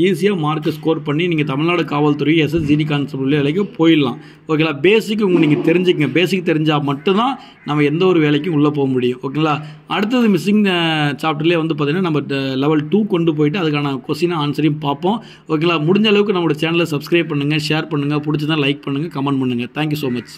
ஈஸியாக மார்க்கை ஸ்கோர் பண்ணி நீங்கள் தமிழ்நாடு காவல்துறை எஸ்எஸ்ஜிடி கான்ஸ்டபிள் வேலைக்கு போயிடலாம். ஓகேங்களா பேசிக் உங்கள் நீங்கள் தெரிஞ்சுக்கங்க. பேசிக் தெரிஞ்சால் மட்டும்தான் நம்ம எந்த ஒரு வேலைக்கும் உள்ளே போக முடியும். ஓகேங்களா அடுத்தது மிஸ்ஸிங் சாப்டர்லேயே வந்து பார்த்தீங்கன்னா நம்ம லெவல் டூ கொண்டு போயிட்டு அதுக்கான கொஸ்டினும் ஆன்சரையும் பார்ப்போம். ஓகேங்களா முடிஞ்ச அளவுக்கு நம்மளோட சேனலை சப்ஸ்கிரைப் பண்ணுங்கள் ஷேர் பண்ணுங்கள் பிடிச்சதான் லைக் பண்ணுங்கள் கமெண்ட் பண்ணுங்கள் தேங்க்யூ ஸோ மச்